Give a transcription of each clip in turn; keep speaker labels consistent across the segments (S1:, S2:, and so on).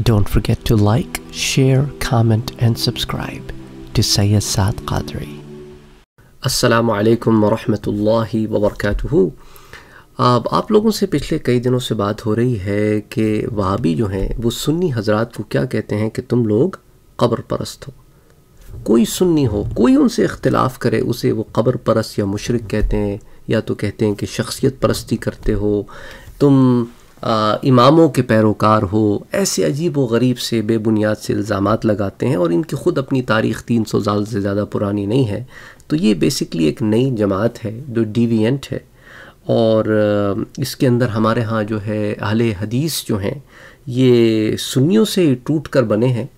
S1: Don't forget to like, share, comment, and subscribe to Sayyid Qadri.
S2: अस्सलामु अलैकुम वरहमतुल्लाहि वबरकातुहू अब आप लोगों से पिछले कई दिनों से बात हो रही है कि वहाबी जो हैं वो सुन्नी हजरात को क्या कहते हैं कि तुम लोग कब्र परस्त हो। कोई सुन्नी हो कोई उनसे इख्तलाफ करे उसे वो कब्र परस्त या मुशरक कहते हैं या तो कहते हैं कि शख्सियत परस्ती करते हो। तुम आ, इमामों के पैरोकार हो ऐसे अजीब व गरीब से बेबुनियाद से इल्ज़ाम लगाते हैं और इनकी ख़ुद अपनी तारीख़ तीन सौ साल से ज़्यादा पुरानी नहीं है। तो ये बेसिकली एक नई जमात है जो डिवियंट है। और इसके अंदर हमारे यहाँ जो है अहले हदीस जो हैं ये सुन्नियों से टूट कर बने हैं।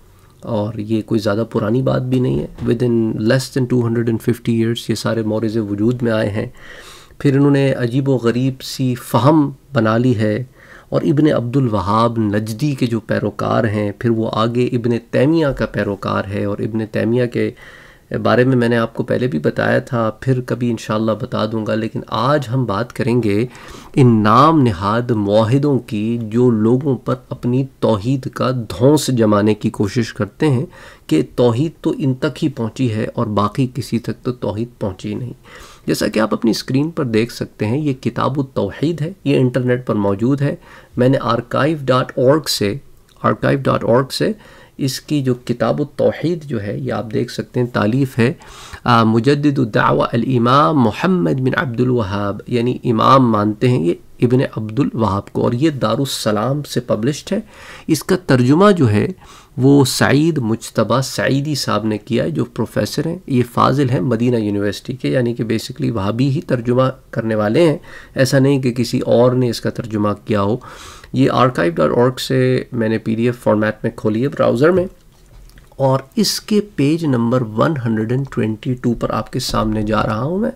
S2: और ये कोई ज़्यादा पुरानी बात भी नहीं है। Within less than two hundred and fifty years ये सारे मोरज़ वजूद में आए हैं। फिर इन्होंने अजीब व गरीब सी फ़हम बना ली है और इबन अब्दुल वहाब नजदी के जो पैरोकार हैं, फिर वो आगे इबन तैमिया का पैरोकार है और इबन तैमिया के बारे में मैंने आपको पहले भी बताया था, फिर कभी इन बता दूँगा, लेकिन आज हम बात करेंगे इन नाम नहाद माहिदों की, जो लोगों पर अपनी तोहद का धौंस जमाने की कोशिश करते हैं कि तोहद तो इन तक ही पहुँची है और बाकी किसी तक तो तोहद पहुँची नहीं। जैसा कि आप अपनी स्क्रीन पर देख सकते हैं, ये किताब तोहद है, ये इंटरनेट पर मौजूद है। मैंने आर्काइव से आर्काइव डॉट ऑर्ग से इसकी जो किताब तोहद जो है, ये आप देख सकते हैं, तालीफ़ है। मुजद्दावाम मोहम्मद बिन अब्दुल वहाब, यानी इमाम मानते हैं ये इबन अब्दुल वहाब को, और ये दारुसलाम से पब्लिश्ड है। इसका तर्जुमा जो है, वो सईद मुशतबा सईदी साहब ने किया है, जो प्रोफेसर हैं। ये फाजिल हैं मदीना यूनिवर्सिटी के, यानी कि बेसिकली वहाबी ही तर्जुमा करने वाले हैं। ऐसा नहीं कि किसी और ने इसका तर्जुमा किया हो। ये ऑर्ग से मैंने पीडीएफ फॉर्मेट में खोली है ब्राउज़र में और इसके पेज नंबर 122 पर आपके सामने जा रहा हूँ मैं।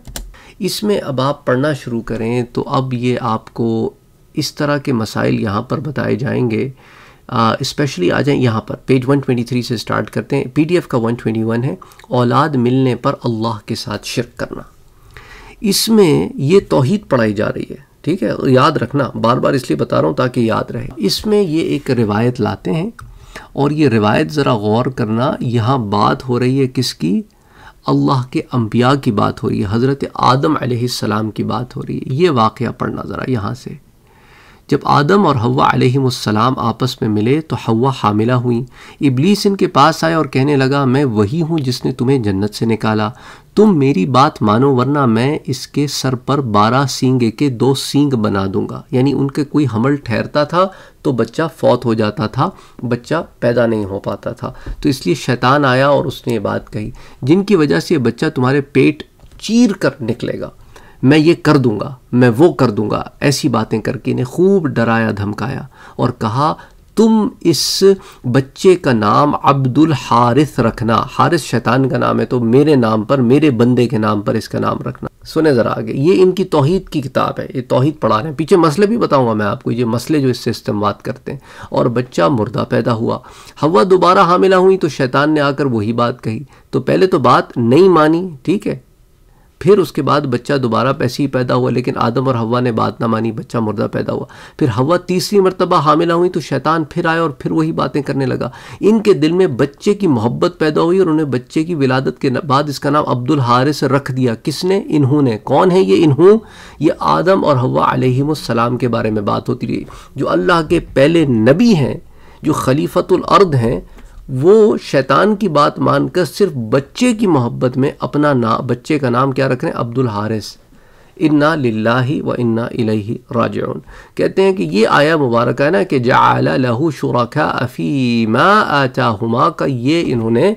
S2: इसमें अब आप पढ़ना शुरू करें तो अब ये आपको इस तरह के मसाइल यहाँ पर बताए जाएँगे। स्पेशली आ जाएँ यहाँ पर। पेज 123 से स्टार्ट करते हैं। पीडीएफ का 121 है। औलाद मिलने पर अल्लाह के साथ शिरक करना। इसमें ये तोहहीद पढ़ाई जा रही है। ठीक है, याद रखना बार बार इसलिए बता रहा हूँ ताकि याद रहे। इसमें ये एक रिवायत लाते हैं और ये रिवायत ज़रा गौर करना, यहाँ बात हो रही है किसकी? अल्लाह के अम्बिया की बात हो रही है, हज़रत आदम सलाम की बात हो रही है। ये वाक़ पढ़ना ज़रा यहाँ से। जब आदम और हवा अलैहिस्सलाम आपस में मिले तो हवा हामिला हुई। इबलीस इनके पास आया और कहने लगा, मैं वही हूँ जिसने तुम्हें जन्नत से निकाला। तुम मेरी बात मानो, वरना मैं इसके सर पर बारह सींगे के दो सींग बना दूँगा। यानी उनके कोई हमल ठहरता था तो बच्चा फौत हो जाता था, बच्चा पैदा नहीं हो पाता था। तो इसलिए शैतान आया और उसने ये बात कही। जिनकी वजह से बच्चा तुम्हारे पेट चीर कर निकलेगा। मैं ये कर दूँगा, मैं वो कर दूँगा, ऐसी बातें करके इन्हें खूब डराया, धमकाया और कहा, तुम इस बच्चे का नाम अब्दुल हारिस रखना, हारिस शैतान का नाम है तो मेरे नाम पर, मेरे बंदे के नाम पर इसका नाम रखना। सुने ज़रा आगे, ये इनकी तोहहीद की किताब है, ये तोहहीद पढ़ा रहे हैं। पीछे मसले भी बताऊँगा मैं आपको, ये मसले जो इससे इस्तेमाल करते हैं। और बच्चा मुर्दा पैदा हुआ, हवा दोबारा हामिला हुई तो शैतान ने आकर वही बात कही। तो पहले तो बात नहीं मानी, ठीक है? फिर उसके बाद बच्चा दोबारा पैसे ही पैदा हुआ, लेकिन आदम और हवा ने बात ना मानी, बच्चा मुर्दा पैदा हुआ। फिर हवा तीसरी मरतबा हामिला हुई तो शैतान फिर आया और फिर वही बातें करने लगा। इनके दिल में बच्चे की मोहब्बत पैदा हुई और उन्हें बच्चे की विलादत के बाद इसका नाम अब्दुल हारिस रख दिया। किसने? इन्होंने। कौन है ये? इन्हों। ये आदम और हवा अलैहिस्सलाम के बारे में बात होती रही। जो अल्लाह के पहले नबी हैं, जो खलीफतुल अर्द हैं वो शैतान की बात मानकर सिर्फ़ बच्चे की मोहब्बत में अपना ना, बच्चे का नाम क्या रख रहे हैं? अब्दुल हारिस। इन्ना लिल्लाही व इन्ना इलैहि राजिऊन। कहते हैं कि ये आया मुबारक है ना कि जाला लहू शुरका अफ़ीमा आताहुमा का ये इन्होंने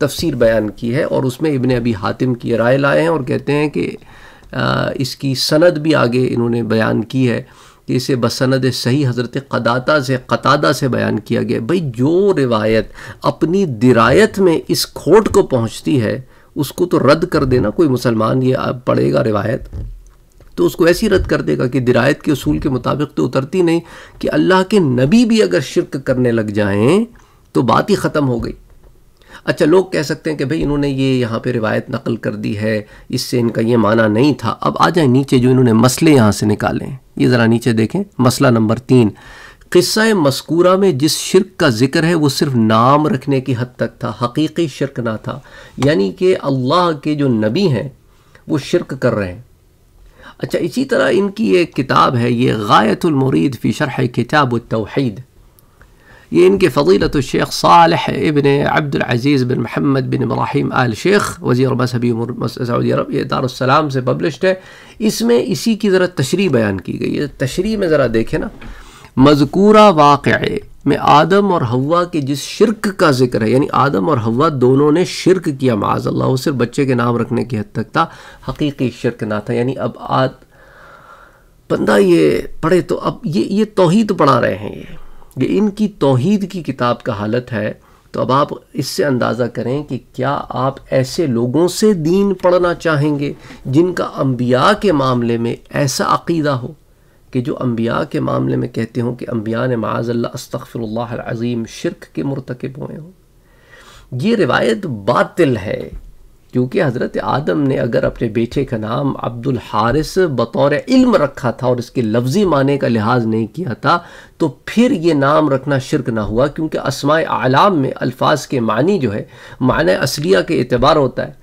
S2: तफसीर बयान की है और उसमें इबन अभी हातिम की राय लाए हैं और कहते हैं कि इसकी सनद भी आगे इन्होंने बयान की है। कि इसे बसनद सही हज़रत कदाता से, कतादा से बयान किया गया। भाई, जो रिवायत अपनी दिरायत में इस खोट को पहुँचती है, उसको तो रद्द कर देना, कोई मुसलमान ये पढ़ेगा रिवायत तो उसको ऐसी रद्द कर देगा कि दिरायत के असूल के मुताबिक तो उतरती नहीं, कि अल्लाह के नबी भी अगर शिरक करने लग जाएँ तो बात ही ख़त्म हो गई। अच्छा लोग कह सकते हैं कि भाई इन्होंने ये यहाँ पे रिवायत नकल कर दी है, इससे इनका ये माना नहीं था। अब आ जाए नीचे जो इन्होंने मसले यहाँ से निकाले ये ज़रा नीचे देखें, मसला नंबर तीन। क़स्सा मस्कूरा में जिस शिरक का ज़िक्र है, वो सिर्फ़ नाम रखने की हद तक था, हकीकी शिरक ना था। यानी कि अल्लाह के जो नबी हैं, वो शिरक कर रहे हैं। अच्छा इसी तरह इनकी एक किताब है, ये गायतुलमरीद फ़ी शरह किताब तोहद। ये इनके फ़जीलत शेख सालह इबन अब्दुलज़ीज़ बिन महमद बिन इब्राहिम आल शेख वज़ी मजहबी सऊदी अरब, ये दारुसलाम से पब्लिश्ड है। इसमें इसी की ज़रा तशरी बयान की गई है। तशरी में ज़रा देखें ना, मज़कूरा वाक़ में आदम और हवा के जिस शिरक का ज़िक्र है, यानी आदम और हवा दोनों ने शिरक किया वो सिर्फ़ बच्चे के नाम रखने की हद तक था, हकीकी शिरक ना था। यानी अब आद, बंदा ये पढ़े तो अब ये ये तोहहीद पढ़ा रहे हैं ये। ये इनकी तोहद की किताब का हालत है तो अब आप इससे अंदाज़ा करें कि क्या आप ऐसे लोगों से दीन पढ़ना चाहेंगे जिनका अम्बिया के मामले में ऐसा अकीदा हो? कि जो अम्बिया के मामले में कहते हों कि अम्बिया ने माज़ल्ला अस्तफ़िल्लाज़ीम शिरक के मरतकब हुए हों। ये रिवायत बातिल है क्योंकि हज़रत आदम ने अगर अपने बेटे का नाम अब्दुल हारिस बतौर इल्म रखा था और इसके लफ्ज़ी माने का लिहाज नहीं किया था तो फिर ये नाम रखना शिरक ना हुआ, क्योंकि असमाय आलाम में अल्फाज के मानी जो है, माने असलिया के एतबार होता है।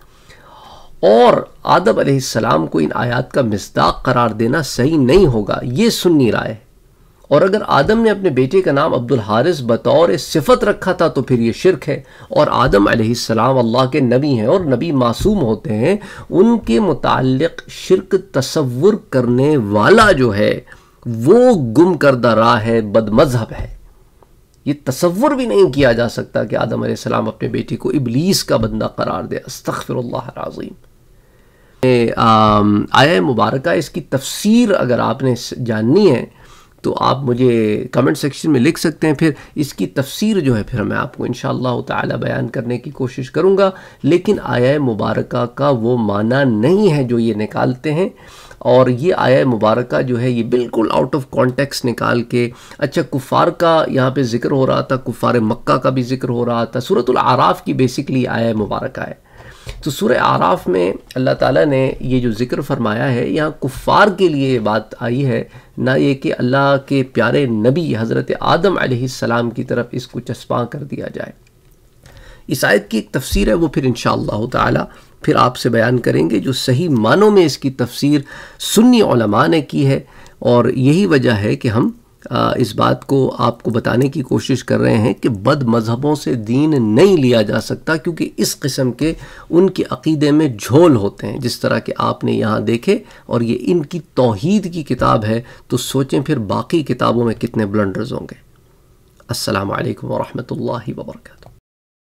S2: और आदम सलाम को इन आयात का मजदाक करार देना सही नहीं होगा, ये सुन्नी राय है। और अगर आदम ने अपने बेटे का नाम अब्दुल हारिस बतौर सिफत रखा था तो फिर ये शिरक है। और आदम सलाम अल्लाह के नबी हैं और नबी मासूम होते हैं। उनके मुतालिक शिरक तस्वुर करने वाला जो है, वो गुम करदा राह है, बदमजहब है। ये तस्वुर भी नहीं किया जा सकता कि आदम सलाम अपने बेटे को इबलीस का बंदा करार दे। अस्तफ़िरज़ीम आया मुबारक, इसकी तफसीर अगर आपने जाननी है तो आप मुझे कमेंट सेक्शन में लिख सकते हैं। फिर इसकी तफसीर जो है, फिर मैं आपको इन ताला बयान करने की कोशिश करूँगा। लेकिन आया मुबारक का वो माना नहीं है जो ये निकालते हैं। और ये आया मुबारक जो है, ये बिल्कुल आउट ऑफ़ कॉन्टेक्स्ट निकाल के अच्छा कुफ़ार का यहाँ पे ज़िक्र हो रहा था, कुफ़ार मक्का का भी ज़िक्र हो रहा था। सूरतुल आराफ की बेसिकली आया मुबारक है। तो सूर आराफ में अल्लाह ताला ने ये जो ज़िक्र फरमाया है, यहाँ कुफ़ार के लिए ये बात आई है, ना ये कि अल्लाह के प्यारे नबी हज़रत आदम सलाम की तरफ़ इसको चस्पा कर दिया जाए। इस आयत की एक तफसीर है, वो फिर इन ताला फिर आपसे बयान करेंगे, जो सही मानों में इसकी तफसीर सुन्नी ने की है, और यही वजह है कि हम इस बात को आपको बताने की कोशिश कर रहे हैं कि बद मज़हबों से दीन नहीं लिया जा सकता क्योंकि इस किस्म के उनके अकीदे में झोल होते हैं। जिस तरह के आपने यहाँ देखे और ये इनकी तोहद की किताब है तो सोचें फिर बाकी किताबों में कितने ब्लंडर्स होंगे। असलकम वरहमल वर्का